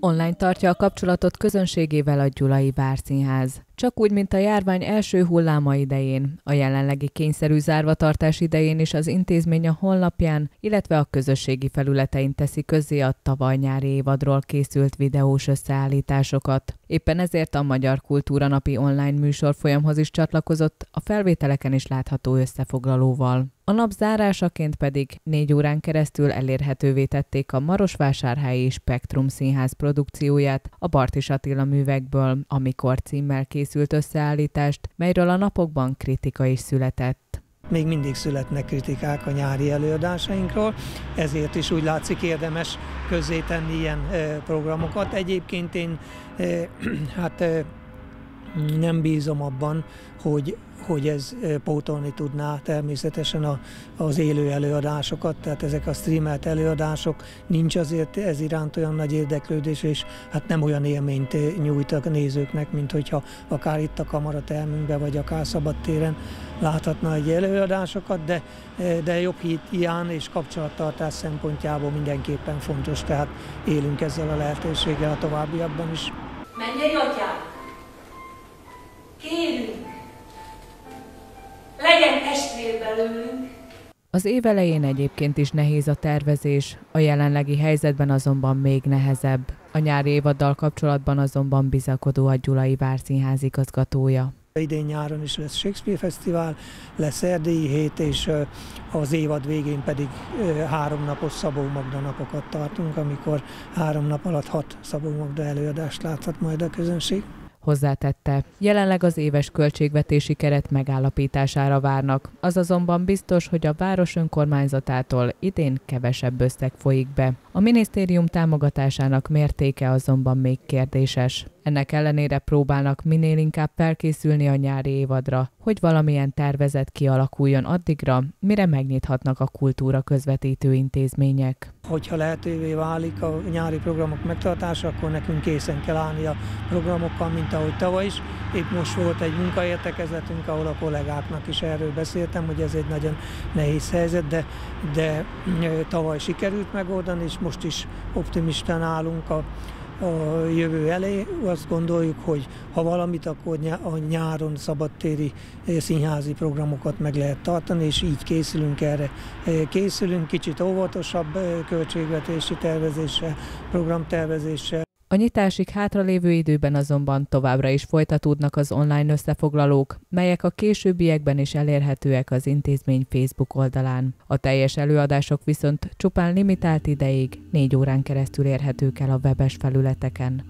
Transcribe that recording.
Online tartja a kapcsolatot közönségével a Gyulai Bárszínház. Csak úgy, mint a járvány első hulláma idején, a jelenlegi kényszerű zárvatartás idején is az intézmény a honlapján, illetve a közösségi felületein teszi közzé a tavaly nyári évadról készült videós összeállításokat. Éppen ezért a Magyar Kultúra Napi online műsorfolyamhoz is csatlakozott, a felvételeken is látható összefoglalóval. A nap zárásaként pedig négy órán keresztül elérhetővé tették a Marosvásárhelyi Spektrum Színház produkcióját a Bartis Attila művekből, amikor címmel készült összeállítást, melyről a napokban kritika is született. Még mindig születnek kritikák a nyári előadásainkról, ezért is úgy látszik érdemes közzétenni ilyen programokat. Egyébként én hát nem bízom abban, hogy hogy ez pótolni tudná természetesen a, az élő előadásokat, tehát ezek a streamelt előadások, nincs azért ez iránt olyan nagy érdeklődés, és hát nem olyan élményt nyújt a nézőknek, mint hogyha akár itt a kamaratermünkben, vagy akár szabadtéren láthatna egy előadásokat, de, de jobb hit ilyen és kapcsolattartás szempontjából mindenképpen fontos, tehát élünk ezzel a lehetőséggel a továbbiakban is. Menj! Kérünk! legyen testvér belőlünk. Az év elején egyébként is nehéz a tervezés, a jelenlegi helyzetben azonban még nehezebb. A nyári évaddal kapcsolatban azonban bizakodó a Gyulai Várszínház igazgatója. Idén nyáron is lesz Shakespeare Fesztivál, lesz erdélyi hét, és az évad végén pedig három napos Szabó Magda napokat tartunk, amikor három nap alatt hat Szabó Magda előadást láthat majd a közönség hozzátette. Jelenleg az éves költségvetési keret megállapítására várnak, az azonban biztos, hogy a város önkormányzatától idén kevesebb összeg folyik be. A minisztérium támogatásának mértéke azonban még kérdéses. Ennek ellenére próbálnak minél inkább felkészülni a nyári évadra, hogy valamilyen tervezet kialakuljon addigra, mire megnyithatnak a kultúra közvetítő intézmények. Hogyha lehetővé válik a nyári programok megtartása, akkor nekünk készen kell állni a programokkal, mint ahogy tavaly is. Épp most volt egy munkaértekezletünk, ahol a kollégáknak is erről beszéltem, hogy ez egy nagyon nehéz helyzet, de, de tavaly sikerült megoldani, és most is optimistán állunk a a jövő elé. Azt gondoljuk, hogy ha valamit, akkor a nyáron szabadtéri eh, színházi programokat meg lehet tartani, és így készülünk erre. Eh, készülünk kicsit óvatosabb eh, költségvetési tervezéssel, programtervezéssel. A nyitásig hátralévő időben azonban továbbra is folytatódnak az online összefoglalók, melyek a későbbiekben is elérhetőek az intézmény Facebook oldalán. A teljes előadások viszont csupán limitált ideig, négy órán keresztül érhetők el a webes felületeken.